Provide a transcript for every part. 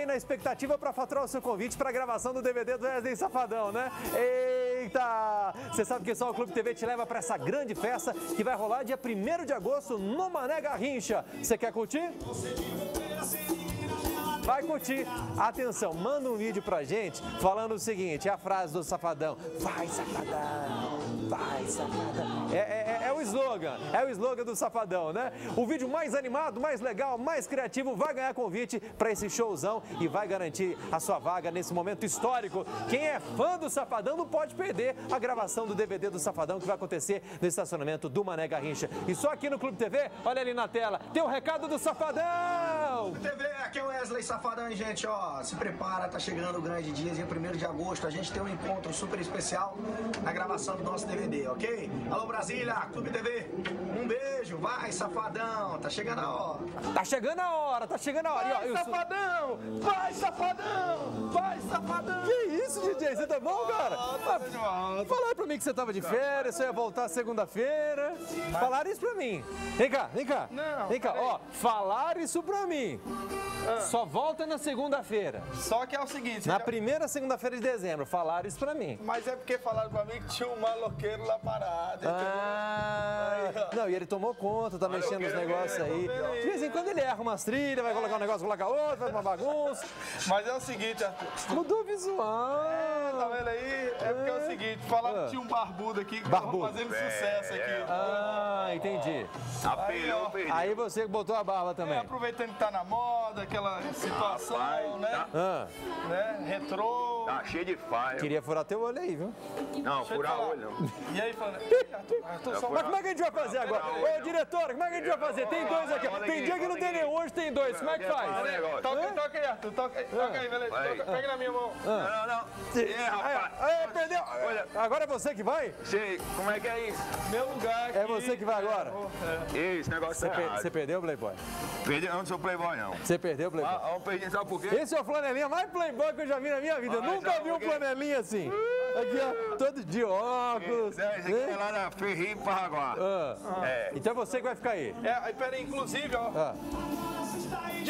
aí na expectativa para faturar o seu convite para a gravação do DVD do Wesley Safadão, né? Eita! Você sabe que só o Clube TV te leva para essa grande festa que vai rolar dia 1 de agosto no Mané Garrincha. Você quer curtir? vai curtir. Atenção, manda um vídeo pra gente falando o seguinte, a frase do Safadão. Vai, Safadão, vai, Safadão. O slogan, é o slogan do Safadão, né? O vídeo mais animado, mais legal, mais criativo vai ganhar convite para esse showzão e vai garantir a sua vaga nesse momento histórico. Quem é fã do Safadão não pode perder a gravação do DVD do Safadão que vai acontecer no estacionamento do Mané Garrincha. E só aqui no Clube TV, olha ali na tela, tem o um recado do Safadão! Clube TV, aqui é o Wesley Safadão. Safadão, gente, ó, se prepara, tá chegando o grande dia, dia 1 de agosto, a gente tem um encontro super especial na gravação do nosso DVD, ok? Alô Brasília, Clube TV, um beijo, vai Safadão, tá chegando a hora. Tá chegando a hora, tá chegando a hora. Vai, e, ó, Safadão, sou... vai Safadão, vai Safadão. Que isso, DJ, você tá bom, cara? Ah, falaram pra mim que você tava de férias, você ia voltar segunda-feira. Falaram isso pra mim. Vem cá, vem cá. Não, vem cá, ó, falaram isso pra mim. Ah. Só volta na segunda-feira. Só que é o seguinte... Na já... primeira segunda-feira de dezembro, falaram isso pra mim. Mas é porque falaram pra mim que tinha um maloqueiro lá parado, ah, aí, Não, e ele tomou conta, tá mexendo nos negócios aí. De vez em quando ele erra umas trilhas, vai colocar um negócio, coloca outro, faz uma bagunça. Mas é o seguinte, Arthur... Mudou o visual. É, tá vendo aí? É porque é o seguinte, falaram que tinha um barbudo aqui, que barbudo. fazendo sucesso aqui. Ah, entendi. Aí, ó, aí você botou a barba também. É, aproveitando que tá na moda, aquela situação, Rapaz, né? Ah. né? Retrô. Tá cheio de faia. Queria furar teu olho aí, viu? Não, furar olho não. E aí, falando, Mas como é que a gente vai fazer agora? Ô, diretora, como é que a gente vai fazer? Tem dois aqui. Tem dia que não tem nenhum, hoje tem dois. Como é que faz? Toca, toca aí, Arthur. Toca, toca aí, beleza. Pega na minha mão. Não, não, não. É, rapaz. perdeu. Agora é você que vai? Sei. Como é que é isso? Meu lugar aqui. É você que vai agora? Esse negócio tá Você perdeu, Playboy? Perdi, eu não sou Playboy, não. Você perdeu, Playboy? Ah, eu perdi, sabe por quê? Esse é o flanelinha mais Playboy que eu já vi na minha vida. Eu nunca vi um flanelinha assim. Aqui, ó, todo de óculos. Esse aqui é lá na Ferrinho Paraguá. Ah. É. Então é você que vai ficar aí. É, peraí, inclusive, ó. Ah.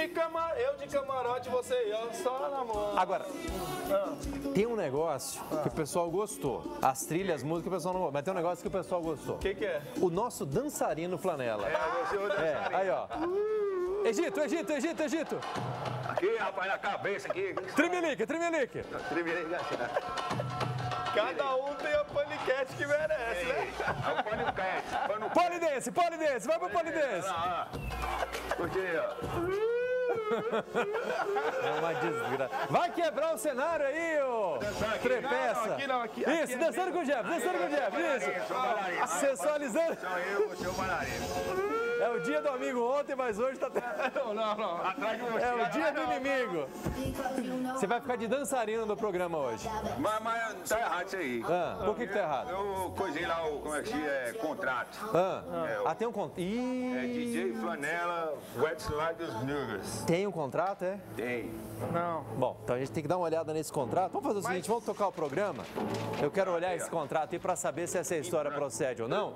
De cama, eu de camarote, você e eu só na mão. Agora, ah. tem um negócio que o pessoal gostou. As trilhas, as músicas, o pessoal não gostou. Mas tem um negócio que o pessoal gostou. O que, que é? O nosso dançarino flanela. É, você o dançarino. É, aí, ó. Egito, Egito, Egito, Egito. Aqui, rapaz, na cabeça aqui. Trimelique, trimelique. Trimelique, Cada um tem a paniquete que merece, né? É o paniquete. Polidense, polidense, vai pro polidense. Curti, ó. É uma desgraça. Vai quebrar o cenário aí, ô trepeça. Não, aqui não, aqui, isso, aqui dançando é com o Jeff, dançando com o Jeff, isso. Sensualizando. Sou eu, você é o bailarino. É o dia do amigo ontem, mas hoje tá. Não, não, não. Atrás de você. É o dia do inimigo. Você vai ficar de dançarino no programa hoje. Mas, mas tá errado isso aí. Ah, por que, que tá errado? Eu coisei lá o como é que é, contrato. Ah, é, ah tem um contrato. É DJ Flanela, Wet Like os Niggas. Tem um contrato, é? Tem. Não. Bom, então a gente tem que dar uma olhada nesse contrato. Vamos fazer o seguinte, vamos tocar o programa. Eu quero olhar esse contrato aí para saber se essa história procede ou não.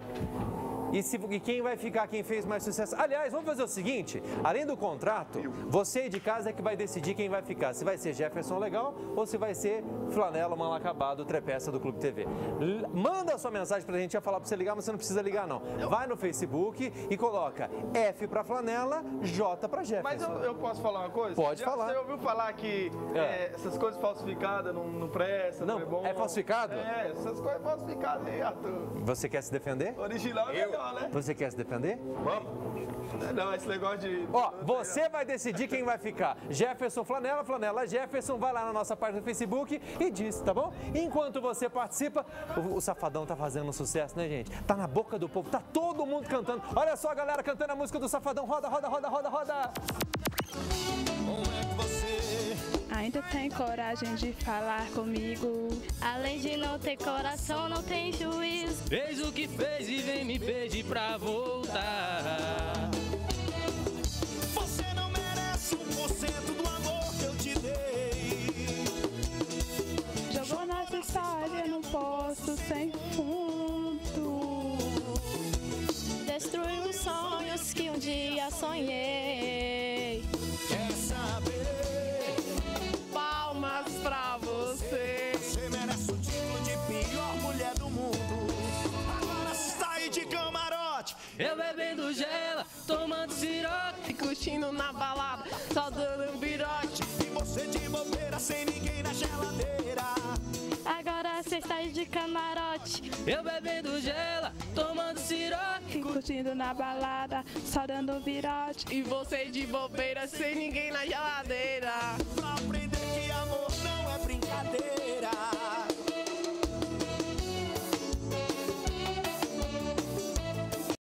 E, se, e quem vai ficar, quem fez mais sucesso. Aliás, vamos fazer o seguinte: além do contrato, você de casa é que vai decidir quem vai ficar. Se vai ser Jefferson Legal ou se vai ser Flanela mal acabado, trepeça do Clube TV. L manda a sua mensagem pra gente, ia falar pra você ligar, mas você não precisa ligar, não. Vai no Facebook e coloca F pra Flanela, J pra Jefferson. Mas eu, eu posso falar uma coisa? Pode Já, falar. Você ouviu falar que é. É, essas coisas falsificadas não, não prestam, não, não é bom? É falsificado? É, essas coisas falsificadas aí, Arthur. Você quer se defender? Original é melhor. Né? Você quer se defender? Vamos. Não, esse negócio de. Ó, você vai decidir quem vai ficar. Jefferson Flanela, Flanela Jefferson, vai lá na nossa página do Facebook e diz, tá bom? Enquanto você participa, o, o Safadão tá fazendo sucesso, né, gente? Tá na boca do povo, tá todo mundo cantando. Olha só a galera cantando a música do Safadão. Roda, roda, roda, roda, roda. Ainda tem coragem de falar comigo. Além de não ter coração, não tem juízo. Fez o que fez e vem me pedir pra voltar. Você não merece um por cento do amor que eu te dei. Jogou nossa história no poço sem fundo. Destruiu os sonhos que um dia sonhei. Gela, tomando siroque, curtindo na balada, só dando um birote. E você de bobeira sem ninguém na geladeira. Agora cê está de camarote. Eu bebendo gela, tomando siroque. Curtindo na balada, só dando um virote. E você de bobeira sem ninguém na geladeira.